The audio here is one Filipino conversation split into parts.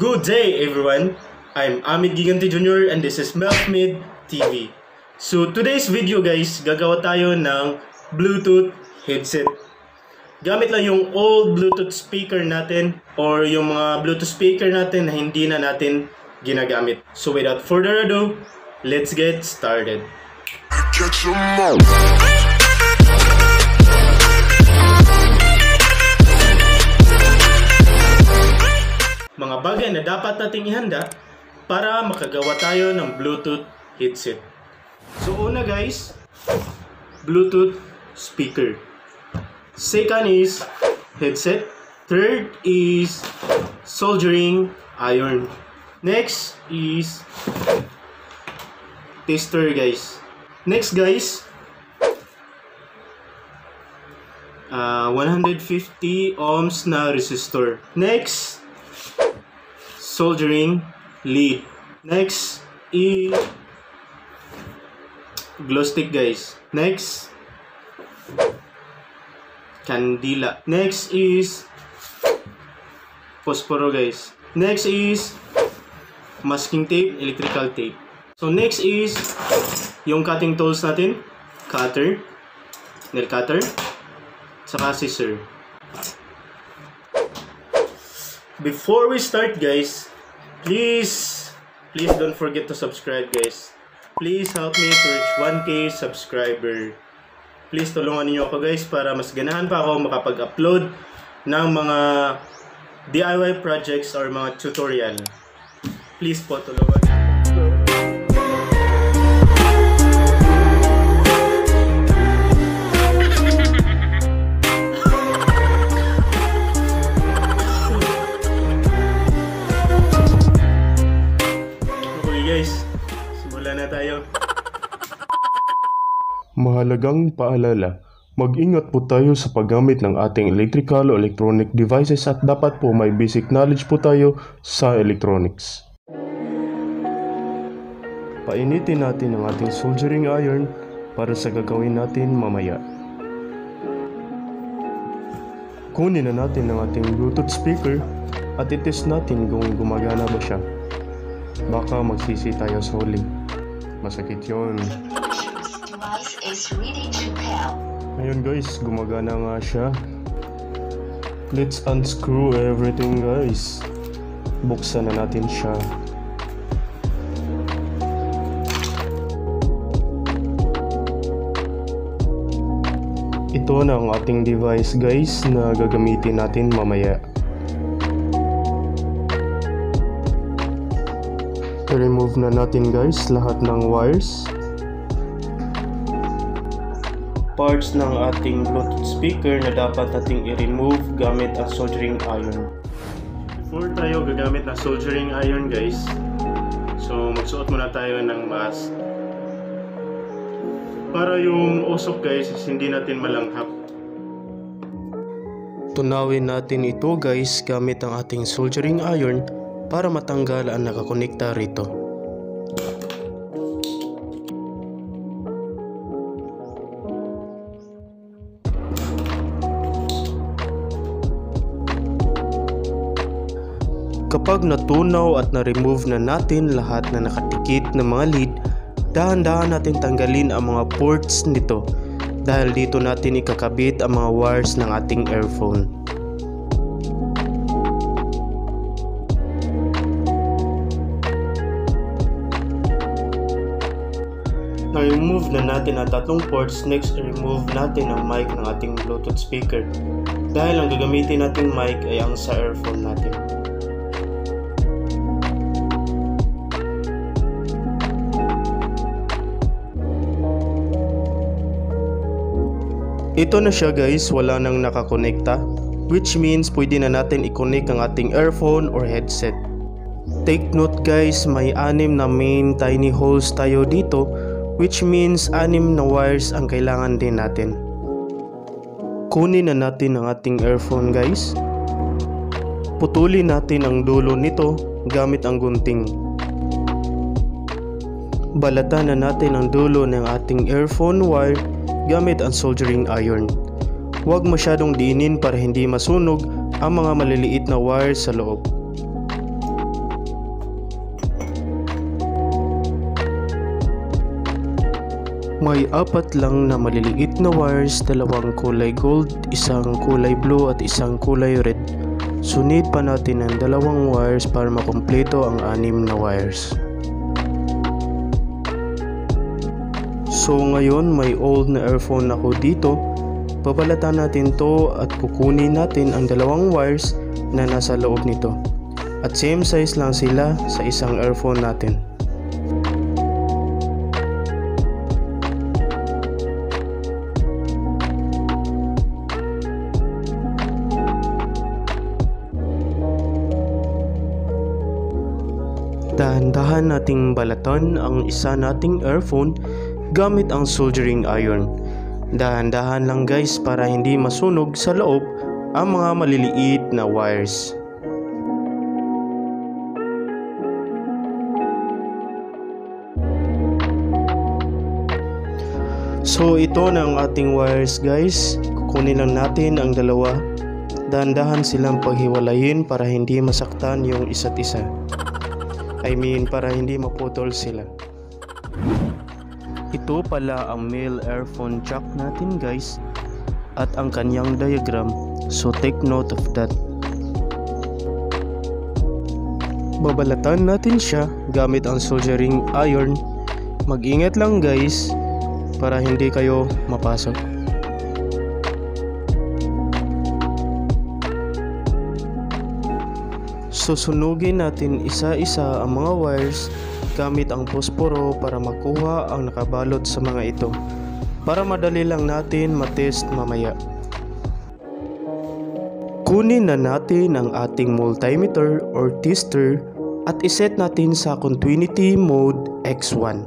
Good day, everyone. I'm Amit Gigante Jr. and this is Melfmid TV. So, today's video guys, gagawa tayo ng Bluetooth headset. Gamit lang yung old Bluetooth speaker natin or yung mga Bluetooth speaker natin na hindi na natin ginagamit. So, without further ado, let's get started. Catch mga bagay na dapat nating ihanda para makagawa tayo ng Bluetooth headset. So una guys, Bluetooth speaker. Second is headset. Third is soldering iron. Next is tester guys. Next guys, uh, 150 ohms na resistor. Next, soldering lead. Next is glow stick guys. Next candila. Next is posporo guys. Next is masking tape, electrical tape. So next is yung cutting tools natin, cutter, nail cutter, saka scissor. Before we start guys, please, please don't forget to subscribe guys. Please help me to reach 1k subscriber. Please tulungan niyo ako guys para mas ganahan pa ako makapag-upload ng mga DIY projects or mga tutorial. Please po tulungan. Tayo. Mahalagang paalala, mag-ingat po tayo sa paggamit ng ating electrical o electronic devices at dapat po may basic knowledge po tayo sa electronics. Painitin natin ang ating soldering iron para sa gagawin natin mamaya. Kunin na natin ang ating Bluetooth speaker at itest natin kung gumagana ba siya. Baka magsisi tayo sa huli. Masakit yun. Ayun guys, gumagana nga siya. Let's unscrew everything guys. Buksan na natin siya. Ito na ang ating device guys na gagamitin natin mamaya. I-remove na natin guys lahat ng wires. parts ng ating Bluetooth speaker na dapat nating i-remove gamit ang soldering iron. Before tayo gagamit ng soldering iron guys, so magsuot muna tayo ng mask. Para yung usok guys is hindi natin malanghap. Tunawin natin ito guys gamit ang ating soldering iron para matanggal ang nakakonekta rito. Kapag natunaw at na-remove na natin lahat na nakatikit na mga lead, dahan-dahan natin tanggalin ang mga ports nito dahil dito natin ikakabit ang mga wires ng ating earphone. Na-remove na natin ang tatlong ports, next remove natin ang mic ng ating Bluetooth speaker. Dahil ang gagamitin nating mic ay ang sa earphone natin. Ito na siya guys, wala nang nakakonekta which means pwede na natin i-connect ang ating earphone or headset. Take note guys, may anim na main tiny holes tayo dito which means anim na wires ang kailangan din natin. Kunin na natin ang ating earphone guys. Putulin natin ang dulo nito gamit ang gunting. Balatan na natin ang dulo ng ating earphone wire gamit ang soldering iron. Huwag masyadong diinin para hindi masunog ang mga maliliit na wire sa loob. May apat lang na maliliit na wires, dalawang kulay gold, isang kulay blue at isang kulay red. So need pa natin ng dalawang wires para makumpleto ang anim na wires. So ngayon may old na earphone ako dito. Babalatan natin to at kukunin natin ang dalawang wires na nasa loob nito. At same size lang sila sa isang earphone natin. Nating ang isa nating earphone gamit ang soldering iron. Dahan-dahan lang guys para hindi masunog sa loob ang mga maliliit na wires. So ito na ang ating wires guys. Kukunin lang natin ang dalawa. Dahan-dahan silang paghiwalayin para hindi masaktan yung isa't isa. I mean para hindi maputol sila. Ito pala ang male earphone jack natin guys at ang kanyang diagram so take note of that. Babalatan natin siya gamit ang soldering iron. Mag-ingat lang guys para hindi kayo mapasok. Susunugin natin isa-isa ang mga wires gamit ang posporo para makuha ang nakabalot sa mga ito para madali lang natin matest mamaya. Kunin na natin ang ating multimeter or tester at iset natin sa continuity mode X1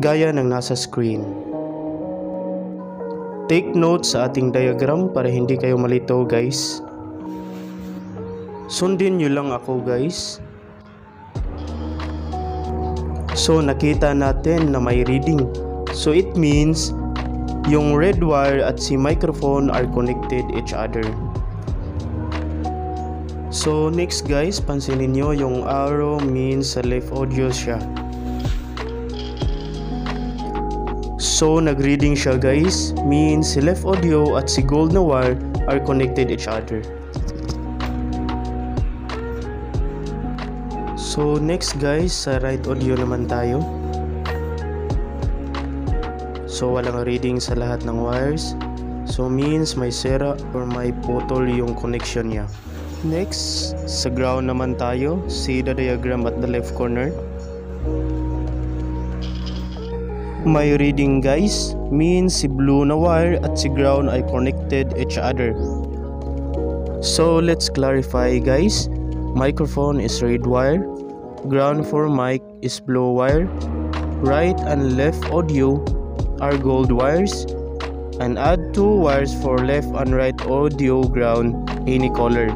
gaya ng nasa screen. Take note sa ating diagram para hindi kayo malito guys. Sundin nyo lang ako guys. So nakita natin na may reading. So it means yung red wire at si microphone are connected each other. So next guys, pansinin nyo yung arrow means sa left audio siya. So nag-reading siya guys, means left audio at si gold na wire are connected each other. So next guys, sa right audio naman tayo. So walang reading sa lahat ng wires. So means may sira or may putol yung connection niya. Next, sa ground naman tayo. See the diagram at the left corner. May reading guys, means si blue na wire at si ground ay connected each other. So let's clarify guys. Microphone is red wire, ground for mic is blue wire, right and left audio are gold wires, and add two wires for left and right audio ground any color.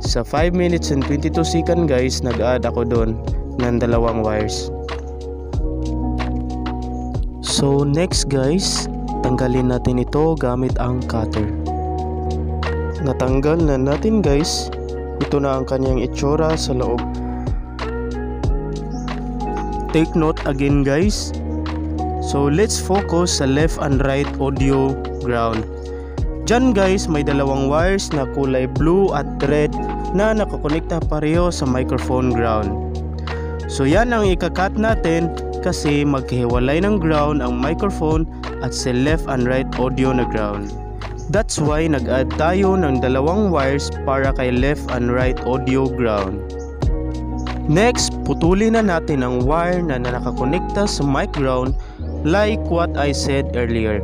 Sa 5 minutes and 22 second guys, nag-add ako doon ng dalawang wires. So next guys, tanggalin natin ito gamit ang cutter. Natanggal na natin guys, ito na ang kanyang itsura sa loob. Take note again guys. So let's focus sa left and right audio ground. Diyan guys, may dalawang wires na kulay blue at red na nakakonekta pareho sa microphone ground. So yan ang ikakat natin kasi maghiwalay ng ground ang microphone at sa left and right audio na ground. That's why nag-add tayo ng dalawang wires para kay left and right audio ground. Next, putulin na natin ang wire na nakakonekta sa mic ground like what I said earlier.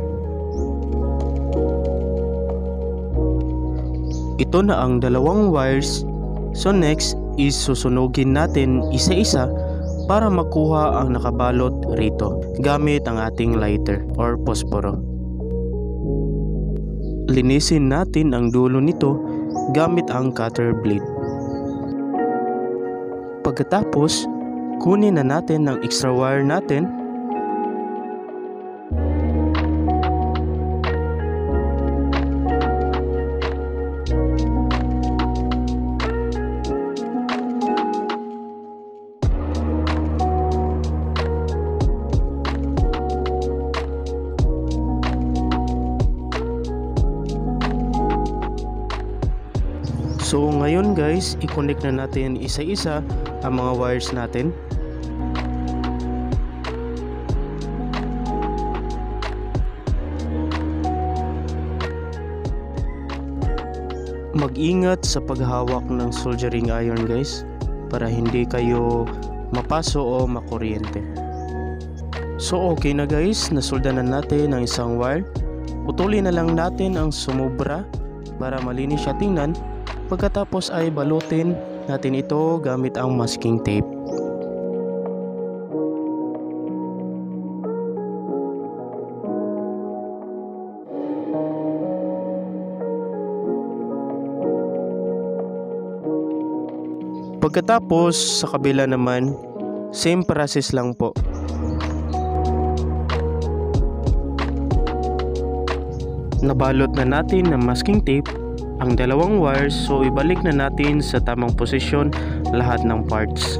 Ito na ang dalawang wires. So next is susunugin natin isa-isa para makuha ang nakabalot rito gamit ang ating lighter or posporo. Linisin natin ang dulo nito gamit ang cutter blade. Pagkatapos, kunin na natin ang extra wire natin guys, i-connect na natin isa-isa ang mga wires natin. Mag-ingat sa paghawak ng soldering iron guys para hindi kayo mapaso o makuryente. So okay na guys, nasolda na natin ang isang wire. Putulin na lang natin ang sumubra para malinis siya tingnan. Pagkatapos ay balutin natin ito gamit ang masking tape. Pagkatapos sa kabila naman, same process lang po. Nabalot na natin ng masking tape ang dalawang wires so ibalik na natin sa tamang posisyon lahat ng parts.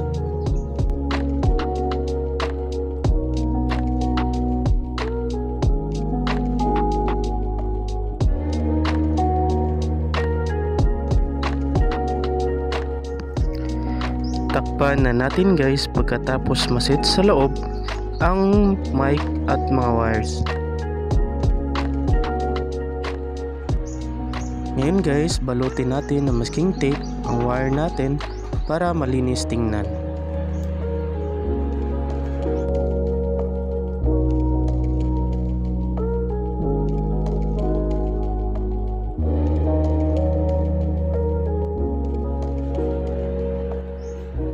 Takpan na natin guys pagkatapos masit sa loob ang mic at mga wires. Ngayon guys, balutin natin ng masking tape ang wire natin para malinis tingnan.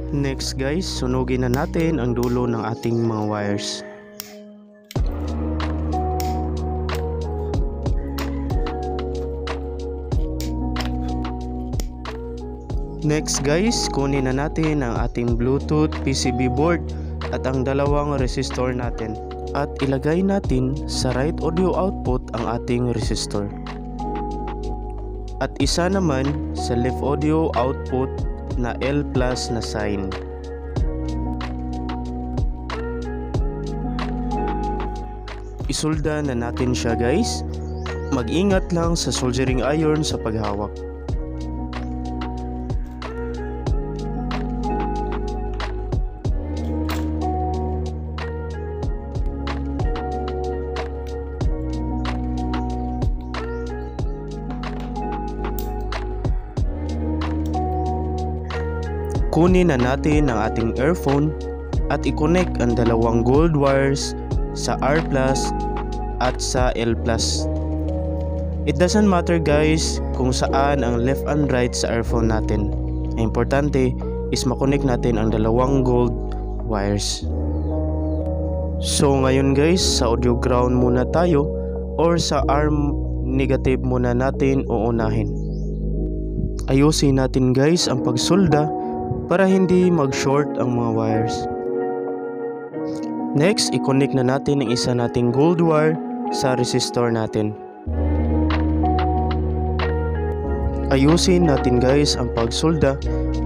Next guys, sunugin na natin ang dulo ng ating mga wires. Next guys, kunin na natin ang ating Bluetooth PCB board at ang dalawang resistor natin at ilagay natin sa right audio output ang ating resistor. At isa naman sa left audio output na L plus na sign. Isulda na natin siya guys. Mag-ingat lang sa soldering iron sa paghawak. Kunin na natin ang ating earphone at i-connect ang dalawang gold wires sa R plus at sa L plus. It doesn't matter guys kung saan ang left and right sa earphone natin. Ang importante is makonect natin ang dalawang gold wires. So ngayon guys, sa audio ground muna tayo or sa arm negative muna natin uunahin. Ayusin natin guys ang pagsolda para hindi mag-short ang mga wires. Next, i-connect na natin ang isa nating gold wire sa resistor natin. Ayusin natin guys ang pagsolda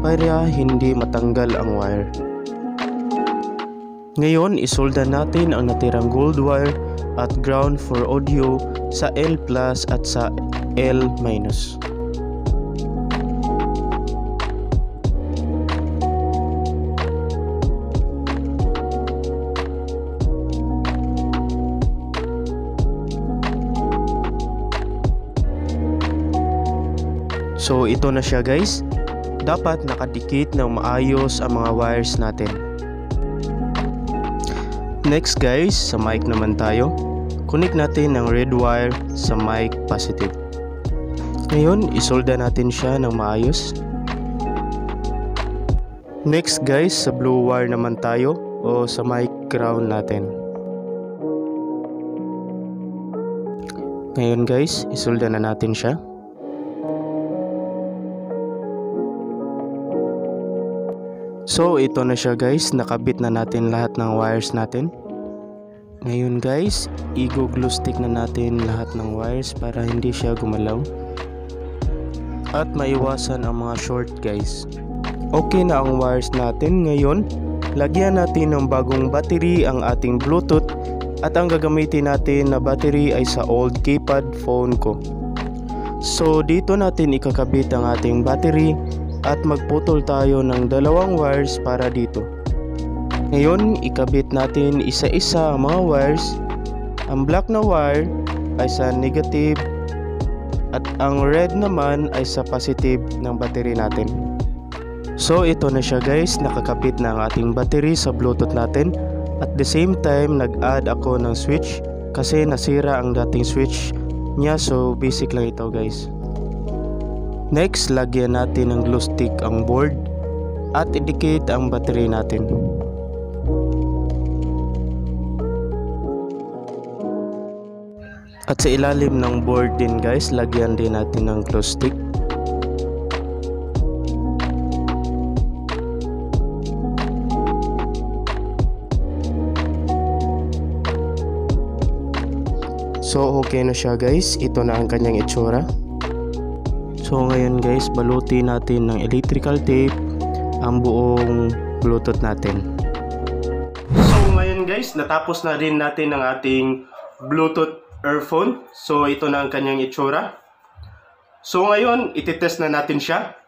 para hindi matanggal ang wire. Ngayon, isolda natin ang natirang gold wire at ground for audio sa L plus at sa L minus. So ito na siya guys. Dapat nakadikit ng maayos ang mga wires natin. Next guys, sa mic naman tayo. Connect natin ang red wire sa mic positive. Ngayon, isolda natin siya ng maayos. Next guys, sa blue wire naman tayo o sa mic ground natin. Ngayon guys, isolda na natin siya. So ito na siya guys, nakabit na natin lahat ng wires natin. Ngayon guys, i-glue stick na natin lahat ng wires para hindi siya gumalaw. At maiwasan ang mga short guys. Okay na ang wires natin ngayon. Lagyan natin ng bagong battery ang ating Bluetooth at ang gagamitin natin na battery ay sa old keypad phone ko. So dito natin ikakabit ang ating battery at magputol tayo ng dalawang wires para dito. Ngayon, ikabit natin isa-isa ang mga wires. Ang black na wire ay sa negative at ang red naman ay sa positive ng battery natin. So ito na siya guys, nakakabit na ang ating battery sa bluetooth natin. At the same time, nag-add ako ng switch kasi nasira ang dating switch niya so basic lang ito guys. Next, lagyan natin ng glue stick ang board at indicate ang battery natin. At sa ilalim ng board din guys, lagyan din natin ng glue stick. So okay na siya guys, ito na ang kanyang itsura. So ngayon guys, balutin natin ng electrical tape ang buong bluetooth natin. So ngayon guys, natapos na rin natin ang ating Bluetooth earphone. So ito na ang kanyang itsura. So ngayon, ititest na natin siya.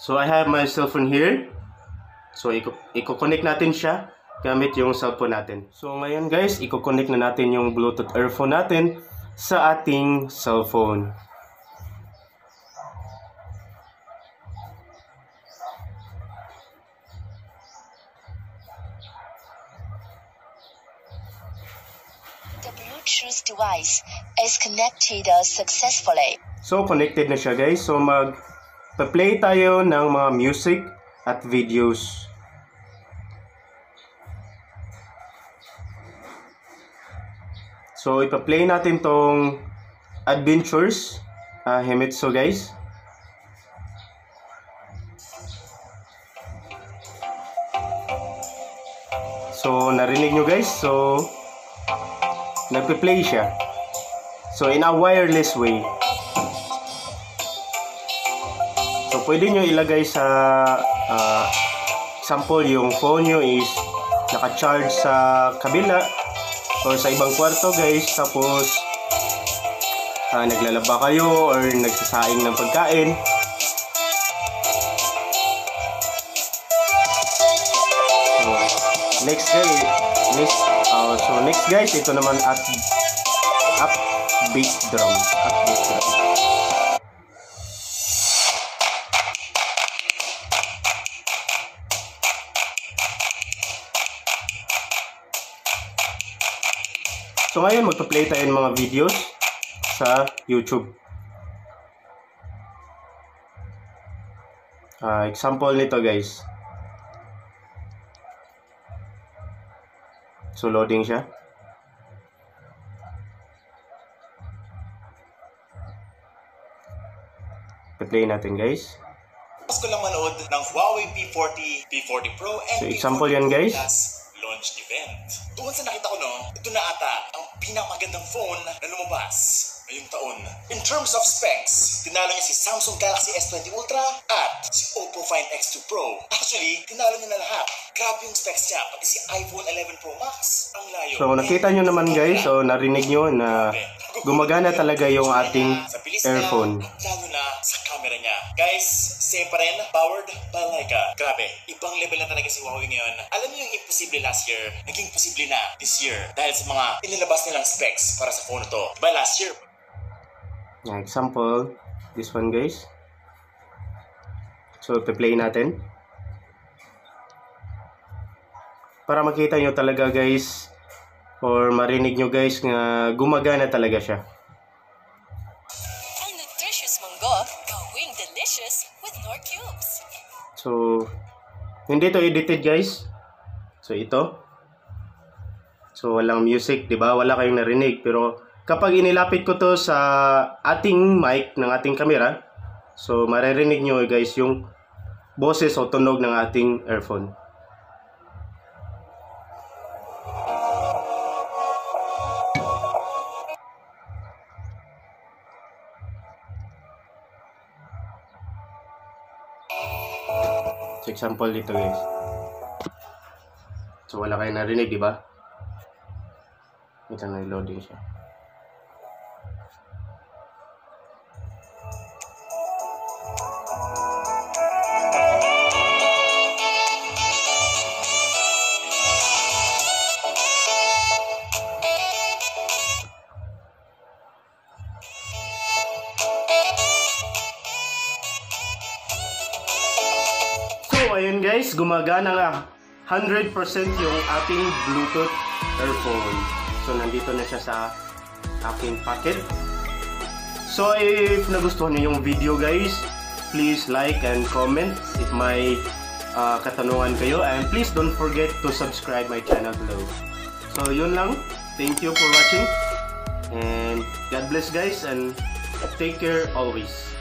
So I have my cellphone here. So iko-connect natin siya gamit yung cellphone natin. So ngayon guys, iko-connect na natin yung Bluetooth earphone natin sa ating cellphone. The Bluetooth device is connected uh, successfully. So, connected na siya guys. So, mag play tayo ng mga music at videos. So, ipa-play natin tong Adventures uh, Himitsu guys. So, narinig nyo guys. So, nagpe-play siya. So, in a wireless way. So, pwede nyo ilagay sa ah, example, yung phone nyo is naka-charge sa kabila or sa ibang kwarto guys. Tapos, ah, naglalaba kayo or nagsasaing ng pagkain. So, next guys, next, ah, so next guys, ito naman at upbeat drum. Upbeat drum. So ngayon magpa-play tayo ng mga videos sa YouTube. Ah, example nito guys. So loading siya. Pa-play natin guys. Tapos ko lang manood ng Huawei P40, P40 Pro, and So, P40 example yan, guys. Launch event. Doon sa nakita ko no, ito na ata ang pinakamagandang phone na lumabas ngayong taon. In terms of specs, tinalo niya si Samsung Galaxy S20 Ultra at si Oppo Find X2 Pro. Actually, tinalo niya na lahat. Grabe yung specs niya, pati si iPhone 11 Pro Max. Ang layo. So nakita nyo naman guys, so narinig nyo na gumagana talaga yung ating earphone. Lalo na sa camera niya. Guys, same pa rin, powered by Leica. Grabe, ibang level na talaga si Huawei ngayon. Alam niyo yung imposible last year, naging posible na this year. Dahil sa mga inilabas nilang specs para sa phone to. Diba last year, Yan, example, this one guys. So, play natin. Para makita nyo talaga guys, or marinig nyo guys na gumagana talaga siya. So, hindi to edited guys. So, ito. So, walang music, di ba? Wala kayong narinig. Pero, kapag inilapit ko to sa ating mic ng ating camera, so, maririnig nyo guys yung boses o tunog ng ating earphone. Example dito guys. So, wala kayong narinig, di ba? Ito na loading siya. Ayun guys, gumagana nga 100% yung ating Bluetooth earphone. So, nandito na siya sa aking packet. So, if nagustuhan niyo yung video guys, please like and comment if may uh, katanungan kayo. And please don't forget to subscribe my channel below. So, yun lang. Thank you for watching. And God bless guys and take care always.